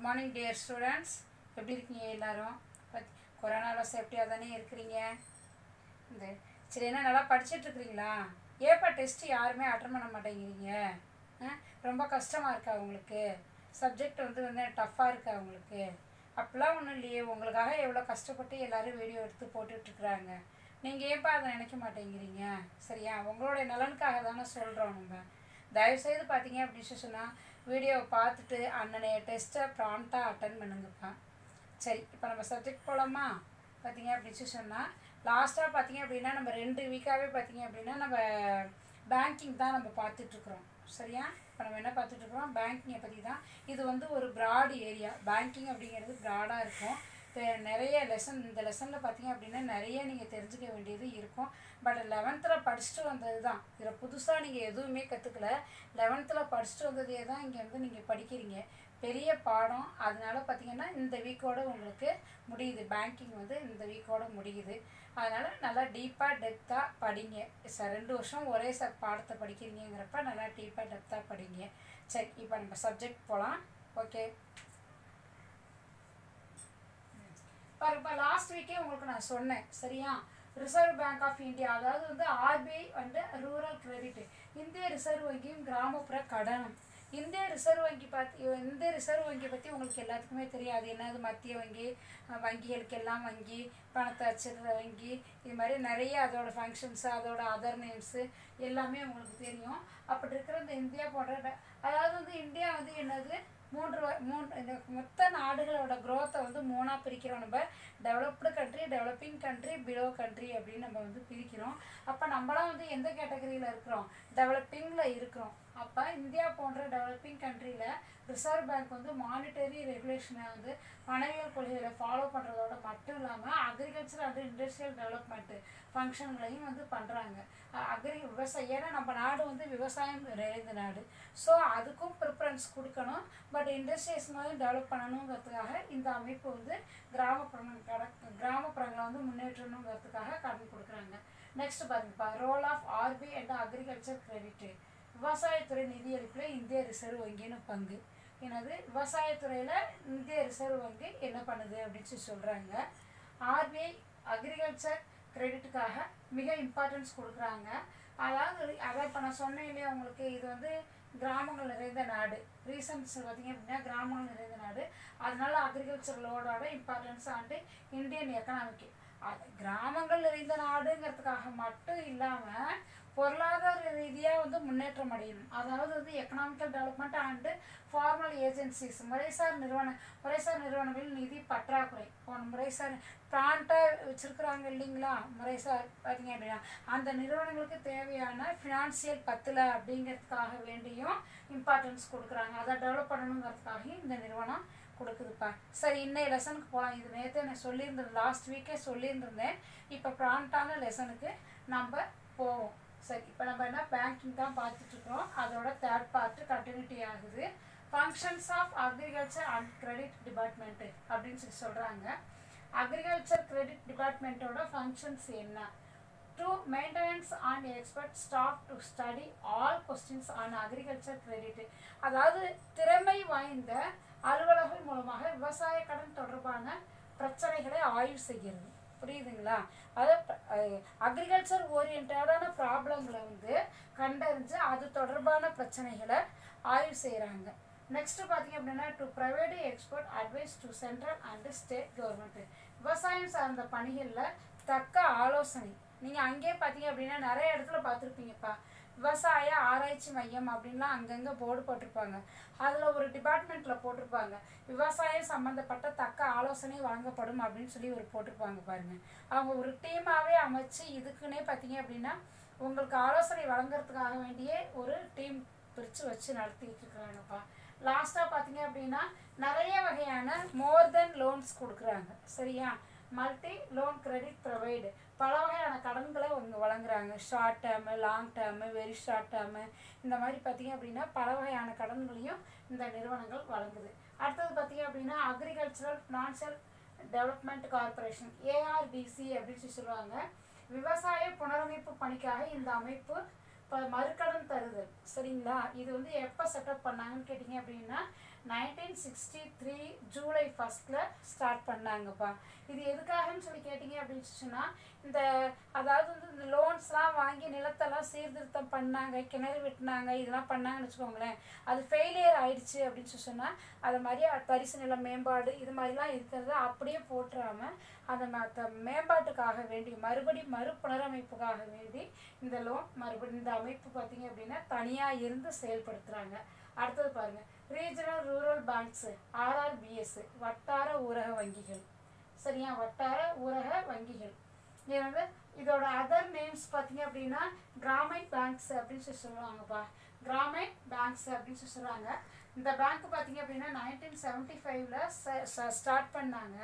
Good morning dear students எப்படி இருக்கீங்க எல்லோரும்? கொரோனாவில் சேஃப்டியாக தானே இருக்கிறீங்க? இந்த சரி என்ன நல்லா படிச்சுட்ருக்குறீங்களா ஏப்பா டெஸ்ட்டு யாருமே அட்டன் பண்ண மாட்டேங்கிறீங்க? ஆ? ரொம்ப கஷ்டமாக இருக்கா உங்களுக்கு? சப்ஜெக்ட் வந்து வந்து டஃப்பாக இருக்கா உங்களுக்கு? அப்படிலாம் ஒன்றும் இல்லையே. உங்களுக்காக எவ்வளோ கஷ்டப்பட்டு எல்லாரும் வீடியோ எடுத்து போட்டுட்ருக்குறாங்க நீங்கள் ஏப்பா அதை நினைக்க மாட்டேங்கிறீங்க? சரியா? உங்களுடைய நலனுக்காக தானே சொல்கிறோம் நம்ம. தயவுசெய்து பார்த்தீங்க அப்படின்னு சொன்னால் வீடியோவை பார்த்துட்டு அண்ணனைய டெஸ்ட்டை ப்ராம்ப்டாக அட்டன் பண்ணுங்கப்பா. சரி இப்போ நம்ம சப்ஜெக்ட் போகலாமா பார்த்தீங்க அப்படின்னு சொன்னால் லாஸ்ட்டாக பார்த்தீங்க அப்படின்னா நம்ம ரெண்டு வீக்காகவே பார்த்தீங்க அப்படின்னா நம்ம பேங்கிங் தான் நம்ம பார்த்துட்ருக்குறோம் சரியா? இப்போ நம்ம என்ன பார்த்துட்ருக்குறோம் பேங்கிங்கை பற்றி தான் இது வந்து ஒரு ப்ராட் ஏரியா பேங்கிங் அப்படிங்கிறது ப்ராடாக இருக்கும். நிறைய லெசன் இந்த லெசனில் பார்த்தீங்க அப்படின்னா நிறைய நீங்கள் தெரிஞ்சுக்க வேண்டியது இருக்கும். பட் லெவன்த்தில் படிச்சுட்டு வந்தது தான் இதில் புதுசாக நீங்கள் எதுவுமே கற்றுக்கல லெவன்த்தில் படிச்சுட்டு வந்ததே தான் இங்கே வந்து நீங்கள் படிக்கிறீங்க. பெரிய பாடம். அதனால பார்த்தீங்கன்னா இந்த வீக்கோட உங்களுக்கு முடியுது. பேங்கிங் வந்து இந்த வீக்கோட முடியுது. அதனால் நல்லா டீப்பாக டெப்த்தாக படிங்க. சார் ரெண்டு வருஷம் ஒரே ச பாடத்தை படிக்கிறீங்கிறப்ப நல்லா டீப்பாக டெப்த்தாக படிங்க. சரி இப்போ நம்ம சப்ஜெக்ட் போகலாம் ஓகே இப்போ லாஸ்ட் வீக்கே உங்களுக்கு நான் சொன்னேன் சரியா? ரிசர்வ் பேங்க் ஆஃப் இந்தியா அதாவது வந்து ஆர்பிஐ வந்து ரூரல் கிரெடிட் இந்திய ரிசர்வ் வங்கியும் கிராமப்புற கடனும். இந்திய ரிசர்வ் வங்கி பார்த்து இந்திய ரிசர்வ் வங்கி பற்றி உங்களுக்கு எல்லாத்துக்குமே தெரியாது. என்னது மத்திய வங்கி வங்கிகளுக்கு எல்லாம் வங்கி பணத்தை அச்சிடுற வங்கி இது மாதிரி நிறைய அதோட ஃபங்க்ஷன்ஸு அதோட அதர் நேம்ஸு எல்லாமே உங்களுக்கு தெரியும். அப்படி இருக்கிற இந்த இந்தியா போன்ற அதாவது வந்து இந்தியா வந்து என்னது? மூன்று மூன்று இந்த மொத்த நாடுகளோட க்ரோத்தை வந்து மூணாக பிரிக்கிறோம் நம்ம. Developed country developing country below country அப்படின்னு நம்ம வந்து பிரிக்கிறோம். அப்போ நம்மளாம் வந்து எந்த கேட்டகரியில் இருக்கிறோம்? டெவலப்பிங்கில் இருக்கிறோம். அப்போ இந்தியா போன்ற டெவலப்பிங் கண்ட்ரியில் ரிசர்வ் பேங்க் வந்து மானிட்டரி ரெகுலேஷனை வந்து பணவியல் கொள்கைகளை ஃபாலோ பண்ணுறதோட மட்டும் இல்லாமல் அக்ரிகல்ச்சர் அண்ட் இண்டஸ்ட்ரியல் டெவலப்மெண்ட்டு ஃபங்க்ஷன்களையும் வந்து பண்ணுறாங்க அக்ரி விவசாயம் ஏன்னா நம்ம நாடு வந்து விவசாயம் நிறைந்த நாடு. ஸோ அதுக்கும் ப்ரிஃபரன்ஸ் கொடுக்கணும். பட் இண்டஸ்ட்ரீஸ்னாலும் டெவலப் பண்ணணுங்கிறதுக்காக இந்த அமைப்பு வந்து கிராமப்புறங்கள் கட கிராமப்புறங்களை வந்து முன்னேற்றணுங்கிறதுக்காக கடன் கொடுக்குறாங்க. நெக்ஸ்ட் பாருங்கப்பா role of R B and agriculture credit விவசாயத்துறை நிதியளிப்பில் இந்திய ரிசர்வ் வங்கின்னு பங்கு. எனது விவசாயத்துறையில் இந்திய ரிசர்வ் வங்கி என்ன பண்ணுது அப்படின்னு சொல்லி சொல்கிறாங்க ஆர்பிஐ அக்ரிகல்ச்சர் கிரெடிட்டுக்காக மிக இம்பார்ட்டன்ஸ் கொடுக்குறாங்க. அதாவது அதான் இப்போ நான் சொன்னேன் இல்லையா உங்களுக்கு இது வந்து கிராமங்கள் நிறைந்த நாடு. ரீசன்ஸ் பார்த்தீங்க அப்படின்னா கிராமங்கள் நிறைந்த நாடு. அதனால அக்ரிகல்ச்சர் லோடோட இம்பார்ட்டன்ஸ் ஆண்டு இந்தியன் எக்கனாமிக்கு கிராமங்கள் நிறைந்த நாடுங்கிறதுக்காக மட்டும் இல்லாமல் பொருளாதார ரீதியாக வந்து முன்னேற்றம் அடையணும். அதாவது வந்து economical development and formal agencies முறைசார் நிறுவன முறைசார் நிறுவனங்களில் நிதி பற்றாக்குறை. போன முறைசார் பிளான்ட்டாக வச்சுருக்குறாங்க இல்லைங்களா? முறைசார் பார்த்தீங்க அப்படின்னா அந்த நிறுவனங்களுக்கு தேவையான ஃபினான்சியல் பத்தில் அப்படிங்கிறதுக்காக வேண்டியும் இம்பார்ட்டன்ஸ் கொடுக்குறாங்க. அதை டெவலப் பண்ணணுங்கிறதுக்காகவும் இந்த நிறுவனம் கொடுக்குதுப்பா. சரி இன்னைய லெசனுக்கு போகலாம் இது நேற்று நான் சொல்லியிருந்தேன். லாஸ்ட் வீக்கே சொல்லியிருந்திருந்தேன் இப்போ ப்ராண்டான லெசனுக்கு நம்ம போவோம். சரி இப்போ நம்ம என்ன பேங்கிங் தான் பார்த்துட்ருக்கோம் அதோட தேர்ட் பார்ட்டு கண்டினியூட்டி ஆகுது. Functions of agriculture and credit department அப்படின்னு சொல்லி சொல்கிறாங்க அக்ரிகல்ச்சர் கிரெடிட் டிபார்ட்மெண்ட்டோட ஃபங்க்ஷன்ஸ் என்ன? To maintenance on expert staff to study all questions on agriculture credit அதாவது திறமை வாய்ந்த அலுவலர்கள் மூலமாக விவசாய கடன் தொடர்பான பிரச்சனைகளை ஆய்வு செய்கிறது. புரியுதுங்களா? அதாவது அக்ரிகல்ச்சர் ஓரியன்டான ப்ராப்ளங்களை வந்து கண்டறிஞ்சு அது தொடர்பான பிரச்சனைகளை ஆய்வு செய்கிறாங்க நெக்ஸ்ட் பார்த்தீங்க அப்படின்னா to private export advice to central and state government விவசாயம் சார்ந்த பணிகளில் தக்க ஆலோசனை. நீங்கள் அங்கேயே பார்த்தீங்க அப்படின்னா நிறைய இடத்துல பார்த்துருப்பீங்கப்பா. விவசாய ஆராய்ச்சி மையம் அப்படின்லாம் அங்கங்கே போர்டு போட்டிருப்பாங்க. அதில் ஒரு டிபார்ட்மெண்ட்டில் போட்டிருப்பாங்க. விவசாயம் சம்மந்தப்பட்ட தக்க ஆலோசனை வழங்கப்படும் அப்படின்னு சொல்லி ஒரு போட்டிருப்பாங்க பாருங்க. அவங்க ஒரு டீமாகவே அமைச்சு இதுக்குன்னே பார்த்தீங்க அப்படின்னா உங்களுக்கு ஆலோசனை வழங்குறதுக்காக வேண்டியே ஒரு டீம் பிரித்து வச்சு நடத்திட்டு இருக்கிறாங்கப்பா லாஸ்ட்டாக பார்த்தீங்க அப்படின்னா நிறைய வகையான மோர் தென் லோன்ஸ் கொடுக்குறாங்க. சரியா? Multi loan credit provide. பல வகையான கடன்களை அவங்க வழங்குறாங்க. Short term long term very short term இந்த மாதிரி பார்த்தீங்க அப்படின்னா பல வகையான கடன்களையும் இந்த நிறுவனங்கள் வழங்குது. அடுத்தது பார்த்தீங்க அப்படின்னா agricultural financial development corporation ARDC அப்படின்னு சொல்லி சொல்லுவாங்க. விவசாய புனரமைப்பு பணிக்காக இந்த அமைப்பு இப்போ மறுக்கடன் தருதல் சரிங்களா? இது வந்து எப்போ செட்டப் பண்ணாங்கன்னு கேட்டிங்க அப்படின்னா நைன்டீன் சிக்ஸ்டி த்ரீ ஜூலை ஃபஸ்ட்டில் ஸ்டார்ட் பண்ணாங்கப்பா. இது எதுக்காகன்னு சொல்லி கேட்டிங்க அப்படின்னு சொன்னால் இந்த அதாவது வந்து இந்த லோன்ஸ்லாம் வாங்கி நிலத்தெல்லாம் சீர்திருத்தம் பண்ணாங்க கிணறு வெட்டினாங்க இதெல்லாம் பண்ணாங்கன்னு வச்சுக்கோங்களேன். அது ஃபெயிலியர் ஆயிடுச்சு அப்படின்னு சொல்லி சொன்னால் அது மாதிரி பரிசு நில மேம்பாடு இது மாதிரிலாம் இருக்கிறத அப்படியே போட்டுறாம அந்த மற்ற மேம்பாட்டுக்காக வேண்டி மறுபடி மறுபுனரமைப்புக்காக வேண்டி இந்த லோன் மறுபடி இந்த அமைப்பு பார்த்தீங்க அப்படின்னா தனியாக இருந்து செயல்படுத்துகிறாங்க அடுத்தது பாருங்கள் ரீஜனல் ரூரல் பேங்க்ஸு ஆர்ஆர்பிஎஸ் வட்டார ஊரக வங்கிகள். சரியா? வட்டார ஊரக வங்கிகள். இது வந்து இதோட அதர் நேம்ஸ் பார்த்தீங்க அப்படின்னா கிராமின் பேங்க்ஸ் அப்படின்னு சொல்லி சொல்லுவாங்கப்பா. கிராமின் பேங்க்ஸ் அப்படின்னு சொல்லி சொல்கிறாங்க இந்த பேங்க் பார்த்தீங்க அப்படின்னா நைன்டீன் செவன்ட்டி ஃபைவ்ல ஸ்டார்ட் பண்ணாங்க.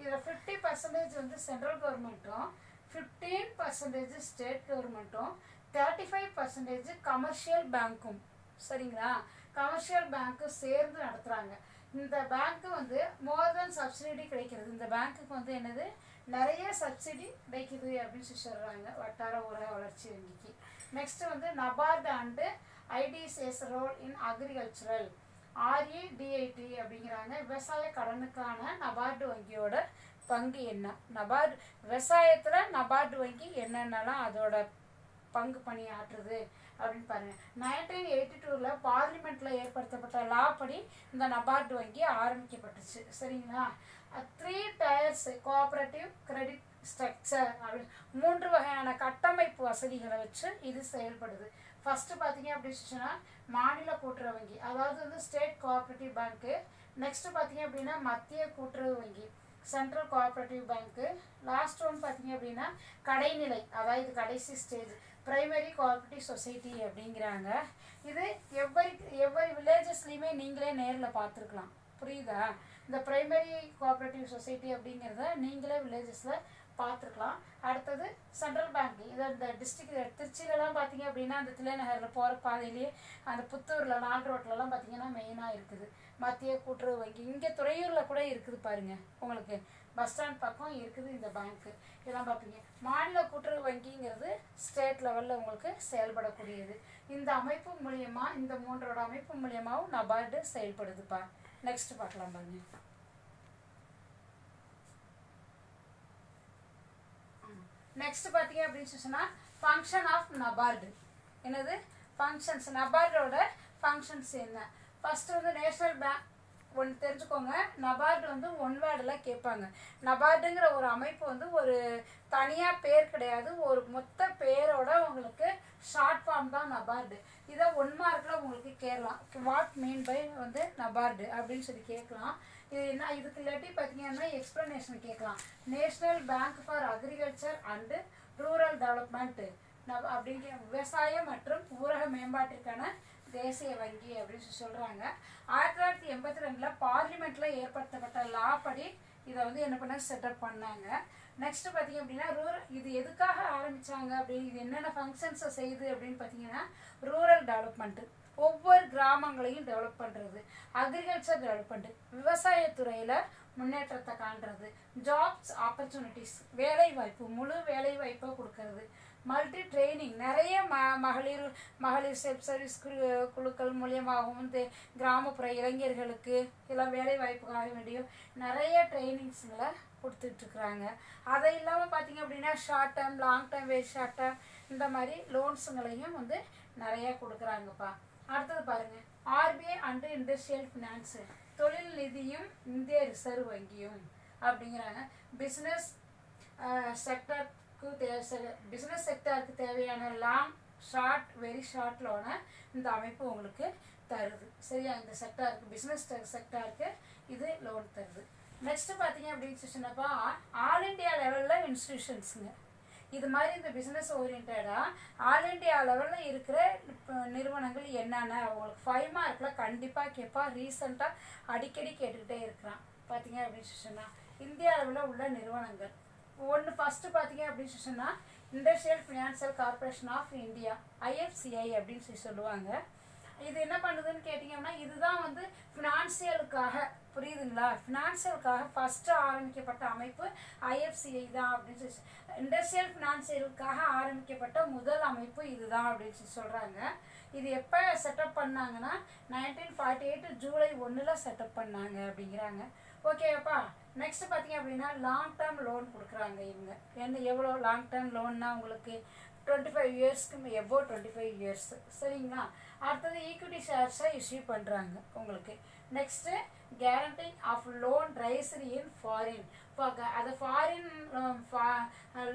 இதில் ஃபிஃப்டி பர்சன்டேஜ் வந்து சென்ட்ரல் கவர்மெண்ட்டும் ஃபிஃப்டீன் பர்சன்டேஜ் ஸ்டேட் கவர்மெண்ட்டும் தேர்ட்டி ஃபைவ் பர்சன்டேஜ் கமர்ஷியல் பேங்க்கும் சரிங்களா? கமர்ஷியல் பேங்க்கு சேர்ந்து நடத்துகிறாங்க இந்த பேங்க்கு வந்து மோர் தென் சப்சிடி கிடைக்கிறது. இந்த பேங்க்குக்கு வந்து என்னது? நிறைய சப்சிடி கிடைக்குது அப்படின்னு சொல்லி சொல்கிறாங்க வட்டார ஊரக வளர்ச்சி வங்கிக்கு. நெக்ஸ்ட்டு வந்து NABARD and IDCS role in agricultural ஆர்இடிஐடி அப்படிங்கிறாங்க. விவசாய கடனுக்கான நபார்டு வங்கியோட பங்கு என்ன? நபார்டு விவசாயத்தில் நபார்டு வங்கி என்னென்னலாம் அதோட பங்கு பணியாற்றுது? அப்படின்னு பாருங்க. நைன்டீன் எயிட்டி டூவில் பார்லிமெண்ட்டில் ஏற்படுத்தப்பட்ட லா படி இந்த நபார்டு வங்கி ஆரம்பிக்கப்பட்டுச்சு. சரிங்களா? Three tiers cooperative credit structure அப்படின்னு மூன்று வகையான கட்டமைப்பு வசதிகளை வச்சு இது செயல்படுது. ஃபஸ்ட்டு பார்த்தீங்க அப்படின்னு சொன்னால் மாநில கூட்டுறவு வங்கி அதாவது வந்து ஸ்டேட் கோஆப்ரேட்டிவ் பேங்க்கு நெக்ஸ்ட்டு பார்த்தீங்க அப்படின்னா மத்திய கூட்டுறவு வங்கி central cooperative bank last one பார்த்தீங்க அப்படின்னா கடைநிலை அதாவது இது கடைசி ஸ்டேஜ் ப்ரைமரி கோஆப்ரேட்டிவ் சொசைட்டி அப்படிங்கிறாங்க. இது எவ்வரி எவ்வரி வில்லேஜஸ்லையுமே நீங்களே நேரில் பார்த்துருக்கலாம். புரியுதா? இந்த ப்ரைமரி கோஆப்ரேட்டிவ் சொசைட்டி அப்படிங்கிறத நீங்களே வில்லேஜஸில் பார்த்துருக்கலாம். அடுத்தது சென்ட்ரல் பேங்க் இதை இந்த டிஸ்ட்ரிக்ட் திருச்சியிலலாம் பார்த்தீங்க அப்படின்னா அந்த தில்லைநகரில் போகிற பாதையிலேயே அந்த புத்தூரில் நாள் ரோட்லலாம் பார்த்தீங்கன்னா மெயினாக இருக்குது. மத்திய கூட்டுறவு வங்கி. இங்கே துறையூரில் கூட இருக்குது பாருங்கள் உங்களுக்கு. பஸ் ஸ்டாண்ட் பக்கம் இருக்குது இந்த பேங்க்கு இதெல்லாம் பார்ப்பீங்க மாநில கூட்டுறவு வங்கிங்கிறது ஸ்டேட் லெவலில் உங்களுக்கு செயல்படக்கூடியது. இந்த அமைப்பு மூலியமாக இந்த மூன்றோட அமைப்பு மூலியமாகவும் நபார்டு செயல்படுதுப்பா நெக்ஸ்ட் பார்க்கலாம் பாருங்க. நெக்ஸ்ட் பார்த்தீங்க அப்படின்னு சொன்னால் ஃபங்க்ஷன் ஆஃப் நபார்டு என்னது? ஃபங்க்ஷன்ஸ் நபார்டோட ஃபங்க்ஷன்ஸ் என்ன? ஃபஸ்ட்டு வந்து நேஷ்னல் பேங்க் ஒன்று தெரிஞ்சுக்கோங்க. நபார்டு வந்து ஒன் வேர்டில் கேட்பாங்க. நபார்டுங்கிற ஒரு அமைப்பு வந்து ஒரு தனியாக பேர் கிடையாது. ஒரு மொத்த பேரோட உங்களுக்கு ஷார்ட் ஃபார்ம் தான் நபார்டு. இதை ஒன் மார்க்கில் உங்களுக்கு கேட்கலாம். வாட் மீன் பை வந்து நபார்டு அப்படின்னு சொல்லி கேட்கலாம். இது என்ன? இதுக்கு இல்லாட்டி பார்த்தீங்கன்னா எக்ஸ்ப்ளனேஷன் கேட்கலாம். National bank for agriculture and rural development நப் அப்படிங்கிற விவசாயம் மற்றும் ஊரக மேம்பாட்டிற்கான தேசிய வங்கி அப்படின்னு சொல்லி சொல்கிறாங்க ஆயிரத்தி தொள்ளாயிரத்தி எண்பத்தி ரெண்டில் பார்லிமெண்ட்டில் ஏற்படுத்தப்பட்ட லா படி இதை வந்து என்ன பண்ண செட்டப் பண்ணாங்க. நெக்ஸ்ட் பார்த்தீங்க அப்படின்னா ரூரல் இது எதுக்காக ஆரம்பித்தாங்க அப்படின்னு இது என்னென்ன ஃபங்க்ஷன்ஸை செய்யுது அப்படின்னு பார்த்தீங்கன்னா ரூரல் டெவலப்மெண்ட்டு ஒவ்வொரு கிராமங்களையும் டெவலப் பண்ணுறது அக்ரிகல்ச்சர் டெவலப்மெண்ட்டு விவசாயத்துறையில் முன்னேற்றத்தை காண்றது. ஜாப்ஸ் ஆப்பர்ச்சுனிட்டிஸ் வேலை வாய்ப்பு முழு வேலை வாய்ப்பை கொடுக்கறது. Multi training. நிறைய ம மகளிர் மகளிர் செல்ஃப் சர்வீஸ் குழு குழுக்கள் மூலியமாகவும் இந்த கிராமப்புற இளைஞர்களுக்கு எல்லாம் வேலை வாய்ப்புக்காக வேண்டியும் நிறைய ட்ரைனிங்ஸுங்களை கொடுத்துட்ருக்குறாங்க. அதை இல்லாமல் பார்த்தீங்க அப்படின்னா short term long term very short term இந்த மாதிரி லோன்ஸுங்களையும் வந்து நிறைய கொடுக்குறாங்கப்பா. அடுத்தது பாருங்கள் ஆர்பிஐ அண்டு இண்டஸ்ட்ரியல் ஃபினான்ஸு தொழில் நிதியும் இந்திய ரிசர்வ் வங்கியும் அப்படிங்கிறாங்க. பிஸ்னஸ் செக்டர் தேவை பிஸ்னஸ் செக்டருக்கு தேவையான லாங் ஷார்ட் வெரி ஷார்ட் லோனை இந்த அமைப்பு உங்களுக்கு தருது. சரியா? இந்த செக்டாருக்கு பிஸ்னஸ் செக்டாருக்கு இது லோன் தருது. நெக்ஸ்ட் பார்த்தீங்க அப்படின்னு சொன்னப்பா ஆல் இண்டியா லெவலில் இன்ஸ்டிடியூஷன்ஸுங்க இது மாதிரி இந்த பிஸ்னஸ் ஓரியன்டாக ஆல் இண்டியா லெவலில் இருக்கிற நிறுவனங்கள் என்னென்ன? உங்களுக்கு ஃபைவ் மார்க்கில் கண்டிப்பாக கேட்பா ரீசெண்டாக அடிக்கடி கேட்டுக்கிட்டே இருக்கிறான். பார்த்தீங்க அப்படின்னு சொன்னால் இந்திய அளவில் உள்ள நிறுவனங்கள். ஒன்று ஃபஸ்ட்டு பார்த்தீங்க அப்படின்னு சொன்னால் industrial financial corporation of India IFCI அப்படின்னு சொல்லி சொல்லுவாங்க. இது என்ன பண்ணுதுன்னு கேட்டிங்கன்னா இதுதான் வந்து ஃபினான்சியலுக்காக புரியுதுங்களா? ஃபினான்சியலுக்காக ஃபஸ்ட்டு ஆரம்பிக்கப்பட்ட அமைப்பு ஐஎஃப்சிஐ தான் அப்படின்னு சொல்லி இண்டஸ்ட்ரியல் ஃபினான்சியலுக்காக ஆரம்பிக்கப்பட்ட முதல் அமைப்பு இதுதான் அப்படின்னு சொல்லி சொல்கிறாங்க இது எப்போ செட்டப் பண்ணாங்கன்னா நைன்டீன் ஃபார்ட்டி எயிட் ஜூலை ஒன்றில் செட்டப் பண்ணாங்க அப்படிங்கிறாங்க. ஓகேப்பா நெக்ஸ்ட் பார்த்தீங்க அப்படின்னா லாங் டேர்ம் லோன் கொடுக்குறாங்க இவங்க. என்ன எவ்வளோ லாங் டேர்ம் லோன்னா உங்களுக்கு? டுவெண்ட்டி ஃபைவ் இயர்ஸ்க்கு எபோ டுவெண்ட்டி ஃபைவ் இயர்ஸ் சரிங்களா? அடுத்தது ஈக்விட்டி ஷேர்ஸை இஷ்யூ பண்ணுறாங்க உங்களுக்கு. Next guaranteeing of loan ரைசரி in foreign இப்போ அது ஃபாரின்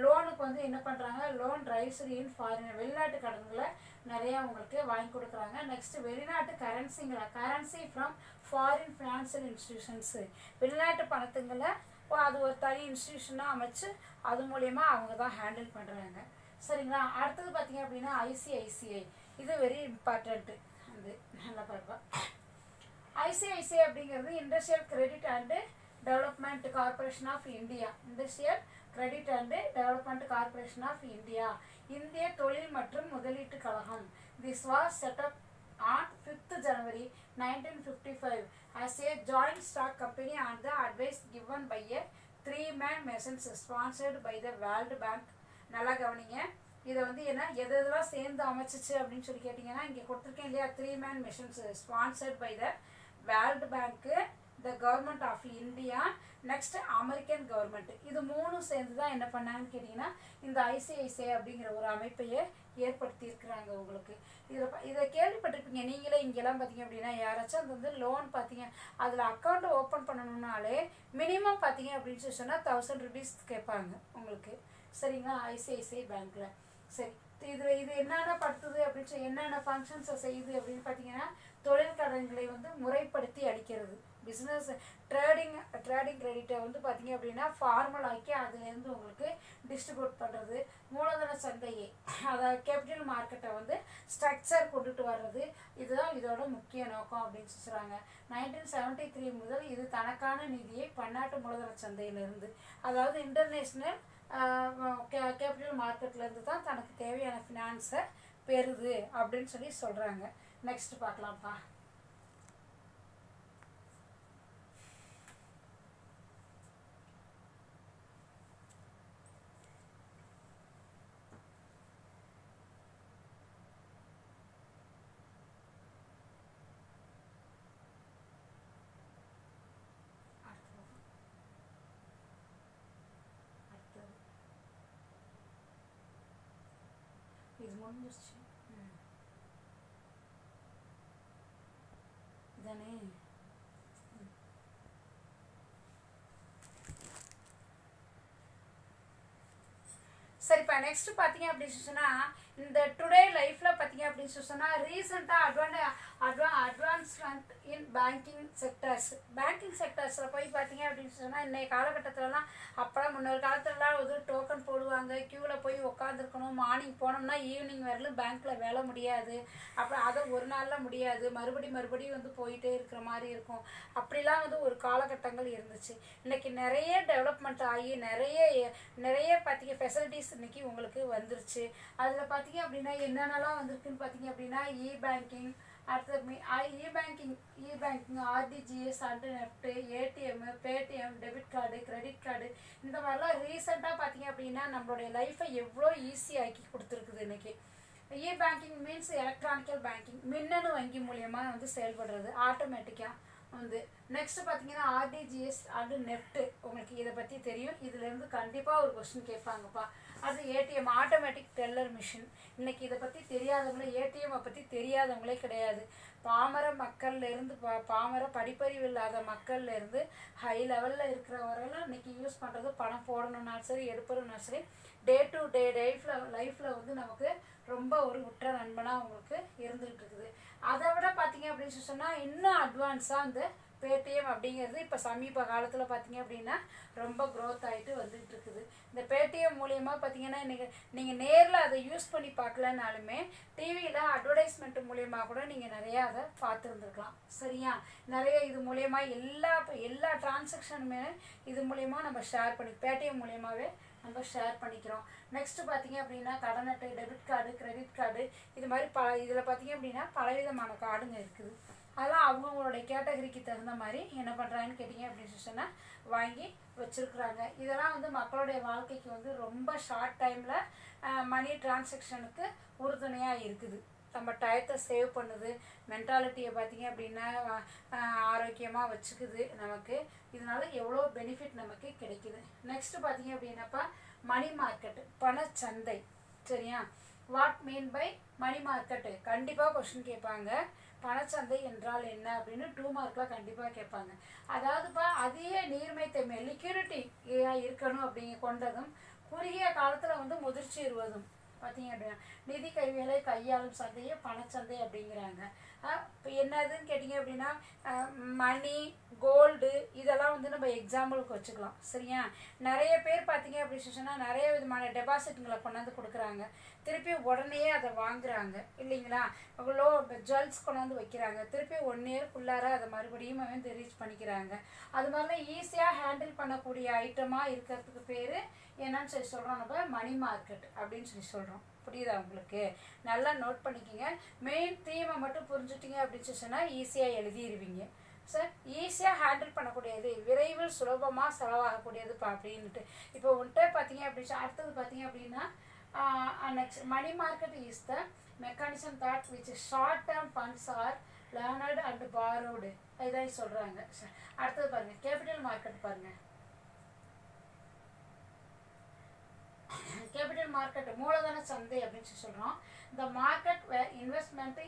லோனுக்கு um, uh, வந்து என்ன பண்ணுறாங்க லோன் ரைசரி இன் ஃபாரின் வெளிநாட்டு கடன்களை நிறையா உங்களுக்கு வாங்கி கொடுக்குறாங்க. நெக்ஸ்ட் வெளிநாட்டு கரன்சிங்களை currency from foreign financial institutions வெளிநாட்டு பணத்துங்களை அது ஒரு தனி இன்ஸ்டியூஷனாக அமைச்சு அது மூலயமா அவங்க தான் ஹேண்டில் பண்ணுறாங்க சரிங்களா? அடுத்தது பார்த்தீங்க அப்படின்னா ஐசிஐசிஐ இது வெரி இம்பார்ட்டண்ட்டு அது நல்லா பார்ப்பா. ஐசிஐசிஐ அப்படிங்கிறது industrial credit and development corporation of India industrial credit and development corporation of India இந்திய தொழில் மற்றும் முதலீட்டு கழகம். This was set up on 5th January 1955 as a joint stock company on the advice given by a three-man missions sponsored by the World Bank. நல்லா கவனிங்க. இதை வந்து என்ன எது எதெல்லாம் சேர்ந்து அமைச்சிச்சு அப்படின்னு சொல்லி கேட்டிங்கன்னா இங்கே கொடுத்துருக்கேன் இல்லையா three man missions sponsored by the world bank the government of India next American government இது மூணும் சேர்ந்து தான் என்ன பண்ணாங்கன்னு கேட்டிங்கன்னா இந்த ஐசிஐசிஐ அப்படிங்கிற ஒரு அமைப்பையே ஏற்படுத்தியிருக்கிறாங்க உங்களுக்கு. இதில் இதை கேள்விப்பட்டிருப்பீங்க. நீங்களே இங்கெல்லாம் பார்த்தீங்க அப்படின்னா யாராச்சும் அது வந்து லோன் பார்த்தீங்க அதில் அக்கௌண்ட் ஓப்பன் பண்ணணுன்னாலே மினிமம் பார்த்தீங்க அப்படின்னு சொல்லி சொன்னால் தௌசண்ட் ருபீஸ் கேட்பாங்க உங்களுக்கு. சரிங்களா? ஐசிஐசிஐ பேங்க்கில் சரி இதில் இது என்னென்ன படுத்துது அப்படின்னு சொல்லி என்னென்ன ஃபங்க்ஷன்ஸை செய்யுது அப்படின்னு பார்த்தீங்கன்னா தொழில் கடன்களை வந்து முறைப்படுத்தி அளிக்கிறது பிஸ்னஸ் ட்ரேடிங் ட்ரேடிங் கிரெடிட்டை வந்து பார்த்தீங்க அப்படின்னா ஃபார்மல் ஆக்கி அதுலேருந்து உங்களுக்கு டிஸ்ட்ரிபியூட் பண்ணுறது மூலதன சந்தையை அதாவது கேபிட்டல் மார்க்கெட்டை வந்து ஸ்ட்ரக்சர் கொண்டுட்டு வர்றது. இதுதான் இதோட முக்கிய நோக்கம் அப்படின்னு சொல்கிறாங்க நைன்டீன் செவன்ட்டி த்ரீ முதல் இது தனக்கான நிதியை பன்னாட்டு மூலதன சந்தையிலிருந்து அதாவது இன்டர்நேஷ்னல் கேபிட்டல் மார்க்கெட்லேருந்து தான் தனக்கு தேவையான ஃபினான்ஸை பெறுது அப்படின்னு சொல்லி சொல்கிறாங்க நெக்ஸ்ட் பார்க்கலாம்ப்பா அடுத்தது இது முடிஞ்சிருச்சு ம். இதானே ம். சரி இப்போ நெக்ஸ்ட் பார்த்தீங்க அப்படின்னு சொன்னால் இந்த டுடே லைஃப்பில் பார்த்தீங்க அப்படின்னு சொன்னால் ரீசெண்டாக அட்வான் அட்வா advancement in banking sectors banking செக்டர்ஸில் போய் பார்த்தீங்க அப்படின்னு சொன்னால் இன்றைய காலகட்டத்திலலாம் அப்போலாம் முன்னொரு காலத்துலலாம் வந்து டோக்கன் போடுவாங்க. க்யூவில் போய் உட்காந்துருக்கணும் மார்னிங் போனோம்னா ஈவினிங் வரலும் பேங்க்கில் வேலை முடியாது. அப்புறம் அதை ஒரு நாளில் முடியாது. மறுபடி மறுபடியும் வந்து போயிட்டே இருக்கிற மாதிரி இருக்கும். அப்படிலாம் வந்து ஒரு காலகட்டங்கள் இருந்துச்சு. இன்றைக்கி நிறைய டெவலப்மெண்ட் ஆகி நிறைய நிறைய பார்த்தீங்க ஃபெசிலிட்டிஸ் இன்னைக்கு உங்களுக்கு வந்துருச்சு. அதில் பார்த்தீங்க அப்படின்னா என்னென்னலாம் வந்திருக்குன்னு பார்த்தீங்க அப்படின்னா இ பேங்கிங் அடுத்தது e banking e banking RTGS and NEFT ATM Paytm debit card credit card இந்த மாதிரிலாம் ரீசெண்டாக பார்த்தீங்க அப்படின்னா நம்மளுடைய லைஃப்பை எவ்வளோ ஈஸியாக்கி கொடுத்துருக்குது இன்றைக்கி e banking means electronical banking மின்னணு வங்கி மூலியமாக வந்து செயல்படுறது ஆட்டோமேட்டிக்காக வந்து. நெக்ஸ்ட்டு பார்த்தீங்கன்னா ஆர்டிஜிஎஸ் அண்டு நெஃப்ட்டு உங்களுக்கு இதை பற்றி தெரியும். இதுலேருந்து கண்டிப்பாக ஒரு கொஸ்டின் கேட்பாங்கப்பா. அது ஏடிஎம் ஆட்டோமேட்டிக் டெல்லர் மிஷின் இன்றைக்கி இதை பற்றி தெரியாதவங்களே ஏடிஎம்மை பற்றி தெரியாதவங்களே கிடையாது. பாமர மக்கள்லேருந்து பா பாமர படிப்பறிவு இல்லாத மக்கள்லேருந்து ஹை லெவலில் இருக்கிறவரெல்லாம் இன்றைக்கி யூஸ் பண்ணுறது பணம் போடணும்னாலும் சரி எடுப்பணும்னாலும் சரி டே டு டே லைஃப்பில் லைஃப்பில் வந்து நமக்கு ரொம்ப ஒரு உற்ற நண்பனாக உங்களுக்கு இருந்துகிட்டு இருக்குது. அதை விட பார்த்தீங்க அப்படின்னு சொன்னால் இன்னும் அட்வான்ஸாக இந்த பேடிஎம் அப்படிங்கிறது இப்போ சமீப காலத்தில் பார்த்தீங்க அப்படின்னா ரொம்ப க்ரோத் ஆகிட்டு வந்துகிட்டு இருக்குது. இந்த பேடிஎம் மூலியமாக பார்த்தீங்கன்னா இன்றைக்கி நீங்கள் நேரில் அதை யூஸ் பண்ணி பார்க்கலனாலுமே டிவியில் அட்வர்டைஸ்மெண்ட் மூலியமாக கூட நீங்கள் நிறையா அதை பார்த்துருந்துருக்கலாம். சரியா? நிறைய இது மூலியமாக எல்லா எல்லா டிரான்சாக்ஷனுமே இது மூலியமாக நம்ம ஷேர் பண்ணி பேடிஎம் மூலியமாகவே நம்ம ஷேர் பண்ணிக்கிறோம். நெக்ஸ்ட் பார்த்தீங்க அப்படின்னா கடன் அட்டை டெபிட் கார்டு கிரெடிட் கார்டு இது மாதிரி ப இதில் பார்த்தீங்க அப்படின்னா பலவிதமான கார்டுங்க இருக்குது. அதெல்லாம் அவங்கவுங்களுடைய கேட்டகரிக்கு தகுந்த மாதிரி என்ன பண்ணுறாங்கன்னு கேட்டிங்க அப்படின்னு சொன்னால் வாங்கி வச்சுருக்குறாங்க. இதெல்லாம் வந்து மக்களுடைய வாழ்க்கைக்கு வந்து ரொம்ப ஷார்ட் டைமில் மணி டிரான்சக்ஷனுக்கு உறுதுணையாக இருக்குது. நம்ம டயத்தை சேவ் பண்ணுது. மென்டாலிட்டியை பார்த்தீங்க அப்படின்னா ஆரோக்கியமாக வச்சுக்குது நமக்கு. இதனால எவ்வளோ பெனிஃபிட் நமக்கு கிடைக்குது. நெக்ஸ்ட்டு பார்த்தீங்க அப்படின்னாப்பா மணி மார்க்கெட்டு பணச்சந்தை சரியா? What mean by money market கண்டிப்பாக கொஷின் கேட்பாங்க. பணச்சந்தை என்றால் என்ன அப்படின்னு டூ மார்க்கில் கண்டிப்பாக கேட்பாங்க. அதாவதுப்பா அதிக நீர்மைத்தன்மை லிக்யூரிட்டி இருக்கணும் அப்படிங்க கொண்டதும் குறுகிய காலத்தில் வந்து முதிர்ச்சி இருவதும். பார்த்தீங்க அப்படின்னா நிதி கருவிகளை கையாளும் சந்தையை பணச்சந்தை அப்படிங்கிறாங்க. இப்போ என்னதுன்னு கேட்டிங்க அப்படின்னா மணி கோல்டு இதெல்லாம் வந்து நம்ம எக்ஸாம்பிளுக்கு வச்சுக்கலாம். சரியா? நிறைய பேர் பார்த்தீங்க அப்படின்னு சொன்னால் நிறைய விதமான டெபாசிட்டுங்களை கொண்டாந்து கொடுக்குறாங்க. திருப்பி உடனே அதை வாங்குறாங்க. இல்லைங்களா? அவ்வளோ ஜுவல்ஸ் கொண்டாந்து வைக்கிறாங்க. திருப்பி ஒன் இயர்க்குள்ளார அதை மறுபடியும் வந்து ரீச் பண்ணிக்கிறாங்க. அது மாதிரிலாம் ஈஸியாக ஹேண்டில் பண்ணக்கூடிய ஐட்டமாக இருக்கிறதுக்கு பேர் என்னன்னு சொல்லி சொல்கிறோம் நம்ம மணி மார்க்கெட் அப்படின்னு சொல்லி சொல்கிறோம் புரியுதா உங்களுக்கு? நல்லா நோட் பண்ணிக்கிங்க. மெயின் தீமை மட்டும் புரிஞ்சுட்டீங்க அப்படின்னு சொன்னால் ஈஸியாக எழுதிடுவீங்க சார் ஈஸியாக ஹேண்டில் பண்ணக்கூடியது விரைவில் சுலபமாக செலவாகக்கூடியதுப்பா அப்படின்ட்டு இப்போ உன்ட்ட பார்த்தீங்க அப்படின்னு அடுத்தது பார்த்தீங்க அப்படின்னா next money market is the mechanism that which short term funds are learned and borrowed இதான் சொல்கிறாங்க அடுத்தது பாருங்கள் கேபிட்டல் மார்க்கெட் பாருங்கள் கேபிட்டல் மார்க்கெட் மூலதன சந்தை அப்படின்னு சொல்லி சொல்கிறோம் இந்த market investment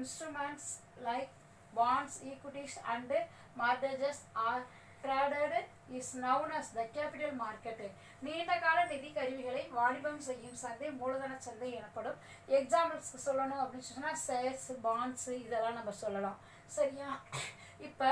instruments like bonds equities and mortgages are traded is known as the capital market நீண்ட கால நிதி கருவிகளை வாணிபம் செய்யும் சந்தை மூலதன சந்தை எனப்படும். எக்ஸாம்பிள்ஸ்க்கு சொல்லணும் அப்படின்னு சொன்னால் ஷேர்ஸ் பாண்ட்ஸு இதெல்லாம் நம்ம சொல்லலாம். சரியா? இப்போ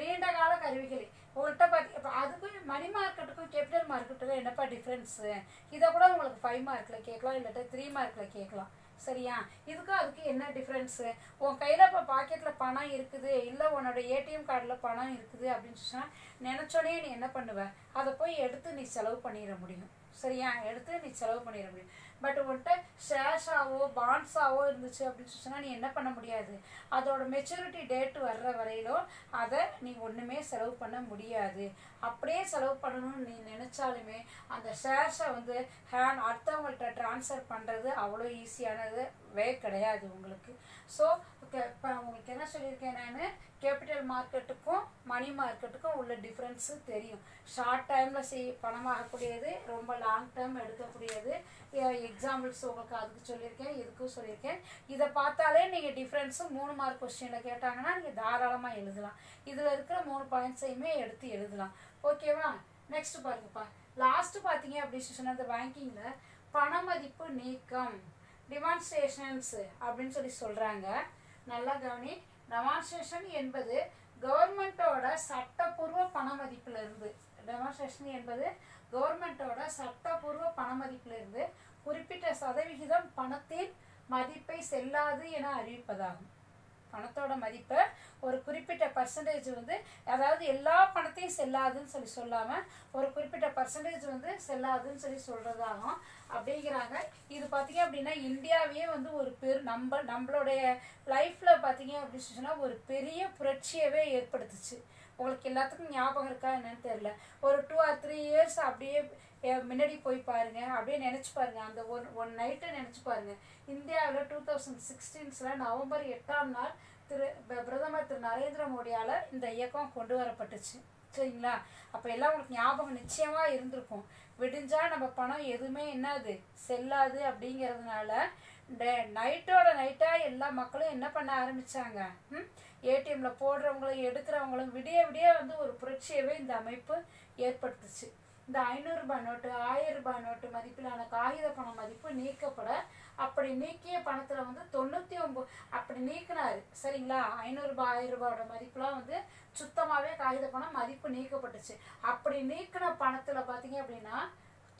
நீண்ட கால கருவிகளை. உங்கள்கிட்ட பார்த்தி இப்போ அதுக்கும் மணி மார்க்கெட்டுக்கும் கேபிட்டல் மார்க்கெட்டுக்கும் என்னப்பா டிஃப்ரென்ஸு இதை கூட உங்களுக்கு ஃபைவ் மார்க்கில் கேட்கலாம் இல்லாட்டா த்ரீ மார்க்கில் கேட்கலாம். சரியா? இதுக்கும் அதுக்கு என்ன டிஃப்ரென்ஸு உன் கையில் இப்போ பாக்கெட்டில் பணம் இருக்குது இல்லை உன்னோட ஏடிஎம் கார்டில் பணம் இருக்குது அப்படின்னு சொன்னால் நினச்சோடனே நீ என்ன பண்ணுவ? அதை போய் எடுத்து நீ செலவு பண்ணிட முடியும். சரியா? எடுத்து நீ செலவு பண்ணிட முடியும். பட் உன்கிட்ட ஷேர்ஸாவோ பாண்ட்ஸாவோ இருந்துச்சு அப்படின்னு சொன்னால் நீ என்ன பண்ண முடியாது? அதோட மெச்சூரிட்டி டேட் வர்ற வரையிலும் அதை நீ ஒன்றுமே செலவு பண்ண முடியாது. அப்படியே செலவு பண்ணணும்னு நீ நினச்சாலுமே அந்த ஷேர்ஸை வந்து ஹேண்ட் அடுத்தவங்கள்ட்ட ட்ரான்ஸ்ஃபர் பண்ணுறது அவ்வளோ ஈஸியானது வே கிடையாது உங்களுக்கு. ஸோ இப்போ உங்களுக்கு என்ன சொல்லியிருக்கேன் நான்? கேபிட்டல் மார்க்கெட்டுக்கும் மணி மார்க்கெட்டுக்கும் உள்ள டிஃப்ரென்ஸு தெரியும். ஷார்ட் டைமில் செய் பணமாகக்கூடியது ரொம்ப லாங் டைம் எடுக்கக்கூடியது. எக்ஸாம்பிள்ஸ் உங்களுக்கு அதுக்கு சொல்லியிருக்கேன் இதுக்கும் சொல்லியிருக்கேன். இதை பார்த்தாலே நீங்கள் டிஃப்ரென்ஸு மூணு மார்க் கொஸ்டினில் கேட்டாங்கன்னா நீங்கள் தாராளமாக எழுதலாம். இதில் இருக்கிற மூணு பாயிண்ட்ஸையுமே எடுத்து எழுதலாம். ஓகேவா நெக்ஸ்ட் பாருங்கப்பா. லாஸ்ட்டு பார்த்தீங்க அப்படின்னு சொன்னால் இந்த பேங்கிங்கில் பணமதிப்பு நீக்கம். டிமான்ஸ்ட்ரேஷன்ஸ் அப்படின்னு சொல்லி சொல்கிறாங்க நல்லா கவனி. டெமான்ஸ்ட்ரேஷன் என்பது கவர்மெண்ட்டோட சட்டப்பூர்வ பண மதிப்பிலிருந்து. டெமான்ஸ்ட்ரேஷன் என்பது கவர்மெண்ட்டோட சட்டப்பூர்வ பண மதிப்பிலிருந்து குறிப்பிட்ட சதவிகிதம் பணத்தின் மதிப்பை செல்லாது என அறிவிப்பதாகும். பணத்தோட மதிப்பை ஒரு குறிப்பிட்ட பர்சன்டேஜ் வந்து அதாவது எல்லா பணத்தையும் செல்லாதுன்னு சொல்லி சொல்லாமல் ஒரு குறிப்பிட்ட பர்சன்டேஜ் வந்து செல்லாதுன்னு சொல்லி சொல்கிறதாகும் அப்படிங்கிறாங்க. இது பார்த்தீங்க அப்படின்னா இந்தியாவையே வந்து ஒரு பெரு நம்ம நம்மளுடைய லைஃப்பில் பார்த்தீங்க அப்படின்னு சொன்னால் ஒரு பெரிய புரட்சியவே ஏற்படுத்துச்சு. உங்களுக்கு எல்லாத்துக்கும் ஞாபகம் இருக்கா என்னன்னு தெரில ஒரு டூ ஆர் த்ரீ இயர்ஸ் அப்படியே முன்னாடி போய் பாருங்க. அப்படியே நினச்சி பாருங்க. அந்த ஒன் ஒன் நைட்டை நினச்சி பாருங்க. இந்தியாவில் டூ தௌசண்ட் சிக்ஸ்டீன்ஸில் நவம்பர் எட்டாம் நாள் திரு பிரதமர் திரு நரேந்திர மோடியால் இந்த இயக்கம் கொண்டு வரப்பட்டுச்சு. சரிங்களா? அப்போ எல்லாம் உங்களுக்கு ஞாபகம் நிச்சயமாக இருந்திருக்கும். விடிஞ்சா நம்ம பணம் எதுவுமே என்னது? செல்லாது அப்படிங்கிறதுனால இந்த நைட்டோட நைட்டாக எல்லா மக்களும் என்ன பண்ண ஆரம்பித்தாங்க ஏடிஎம்மில் ஏடிஎம்ல போடுறவங்களும் எடுக்கிறவங்களும் விடிய விடிய வந்து ஒரு புரட்சியவே இந்த அமைப்பு ஏற்படுத்துச்சு. இந்த ஐநூறுரூபா நோட்டு ஆயிரம் ரூபாய் நோட்டு மதிப்பிலான காகித பணம் மதிப்பு நீக்கப்பட அப்படி நீக்கிய பணத்தில் வந்து தொண்ணூற்றி ஒம்பது அப்படி நீக்கினார். சரிங்களா? ஐநூறுரூபா ஆயிரம் ரூபாயோட மதிப்புலாம் வந்து சுத்தமாகவே காகித பணம் மதிப்பு நீக்கப்பட்டுச்சு. அப்படி நீக்கின பணத்தில் பார்த்தீங்க அப்படின்னா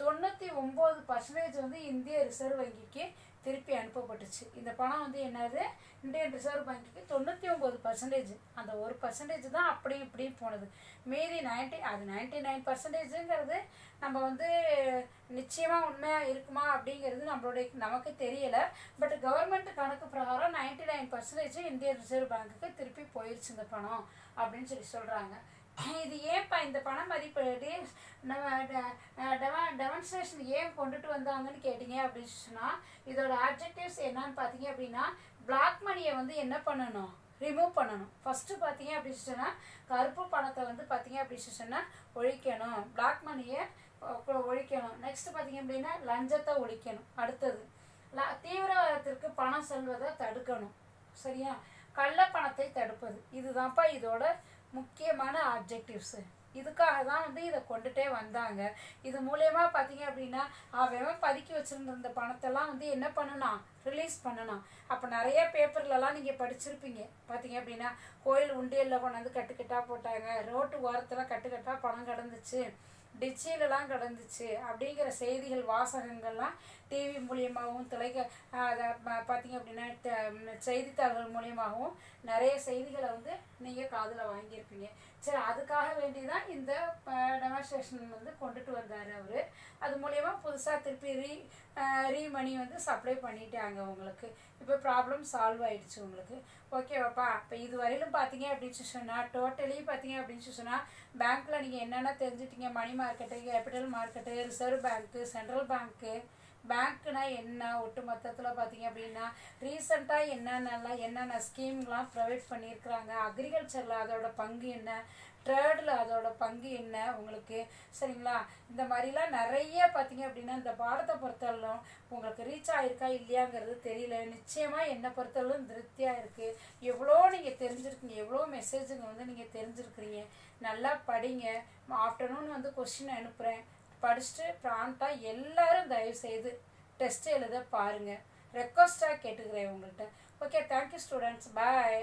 தொண்ணூற்றி ஒம்பது பர்சன்டேஜ் வந்து இந்திய ரிசர்வ் வங்கிக்கு திருப்பி அனுப்பப்பட்டுச்சு. இந்த பணம் வந்து என்னது? இந்தியன் ரிசர்வ் வங்கிக்கு தொண்ணூற்றி ஒம்பது பர்சன்டேஜ் அந்த ஒரு பர்சன்டேஜ் தான் அப்படி இப்படி போனது. மீதி நைன்டி அது நைன்டி நைன் பர்சன்டேஜுங்கிறது நம்ம வந்து நிச்சயமாக உண்மையாக இருக்குமா அப்படிங்கிறது நம்மளுடைய நமக்கு தெரியலை. பட் கவர்மெண்ட் கணக்கு பிரகாரம் ninety nine percentage Indian reserve பேங்க்குக்கு திருப்பி போயிடுச்சு இந்த பணம் அப்படின்னு சொல்லி சொல்கிறாங்க இது ஏன்ப்பா இந்த பண மதிப்பு? நம்ம டெமான்ஸ்ட்ரேஷன் ஏன் கொண்டுட்டு வந்தாங்கன்னு கேட்டிங்க அப்படின்னு சொன்னால் இதோட ஆப்ஜெக்டிவ்ஸ் என்னன்னு பார்த்தீங்க அப்படின்னா பிளாக் மணியை வந்து என்ன பண்ணணும்? ரிமூவ் பண்ணணும். ஃபஸ்ட்டு பார்த்தீங்க அப்படின்னு சொன்னால் கருப்பு பணத்தை வந்து பார்த்தீங்க அப்படின்னு சொன்னால் ஒழிக்கணும். பிளாக் மணியை ஒழிக்கணும். நெக்ஸ்ட் பார்த்தீங்க அப்படின்னா லஞ்சத்தை ஒழிக்கணும். அடுத்தது ல தீவிரவாதத்திற்கு பணம் செல்வதை தடுக்கணும். சரியா? கள்ள பணத்தை தடுப்பது. இதுதான்ப்பா இதோட முக்கியமான ஆப்ஜெக்டிவ்ஸு இதுக்காக தான் வந்து இதை கொண்டுட்டே வந்தாங்க. இது மூலயமா பார்த்தீங்க அப்படின்னா அவன் பதுக்கி வச்சுருந்த பணத்தெல்லாம் வந்து என்ன பண்ணணும் ரிலீஸ் பண்ணணும் அப்போ நிறைய பேப்பர்லலாம் நீங்கள் படிச்சிருப்பீங்க. பார்த்தீங்க அப்படின்னா கோயில் உண்டியலில் கொண்டாந்து கட்டுக்கட்டாக போட்டாங்க. ரோட்டு ஓரத்தில் கட்டுக்கட்டாக பணம் கிடந்துச்சு. டிச்சிலலாம் கிடந்துச்சு. அப்படிங்கிற செய்திகள் வாசகங்கள்லாம் டிவி மூலியமாகவும் தொலைக்க அதை பார்த்தீங்க அப்படின்னா செய்தித்தாள்கள் மூலியமாகவும் நிறைய செய்திகளை வந்து நீங்கள் காதில் வாங்கியிருப்பீங்க. சரி அதுக்காக வேண்டி தான் இந்த டெமான்ஸ்ட்ரேஷன் வந்து கொண்டுட்டு வந்தார் அவர். அது மூலயமா புதுசாக திருப்பி ரீ ரீமணி வந்து சப்ளை பண்ணிட்டாங்க உங்களுக்கு. இப்போ ப்ராப்ளம் சால்வ் ஆயிடுச்சு உங்களுக்கு. ஓகேவாப்பா இப்போ இது வரையிலும் பார்த்தீங்க அப்படின்னு சொன்னால் டோட்டலி பார்த்தீங்க அப்படின்னு சொன்னால் பேங்க்கில் நீங்கள் என்னென்ன தெரிஞ்சிட்டீங்க? Money market capital market reserve bank central bank பேங்க்னா என்ன? ஒட்டு மொத்தத்தில் பார்த்தீங்க அப்படின்னா ரீசெண்டாக என்னென்னலாம் என்னென்ன ஸ்கீம்லாம் ப்ரொவைட் பண்ணியிருக்கிறாங்க? அக்ரிகல்ச்சரில் அதோட பங்கு என்ன? ட்ரேடில் அதோட பங்கு என்ன? உங்களுக்கு சரிங்களா? இந்த மாதிரிலாம் நிறைய பார்த்தீங்க அப்படின்னா இந்த பாடத்தை பொறுத்தவரையிலும் உங்களுக்கு ரீச் ஆகிருக்கா இல்லையாங்கிறது தெரியல. நிச்சயமாக என்னை பொறுத்தவரையிலும் திருப்தியாக இருக்குது எவ்வளோ நீங்கள் தெரிஞ்சிருக்கீங்க எவ்வளோ மெசேஜுங்க வந்து நீங்கள் தெரிஞ்சிருக்கிறீங்க. நல்லா படிங்க. ஆஃப்டர்நூன் வந்து கொஸ்டின் அனுப்புகிறேன் படிச்சுட்டு ப்ராண்ட்டாக எல்லாரும் தயவு செய்து டெஸ்ட் எழுத பாருங்கள் ரெக்வஸ்ட்டாக கேட்டுக்கிறேன் உங்கள்கிட்ட ஓகே தேங்க்யூ ஸ்டூடெண்ட்ஸ் பாய்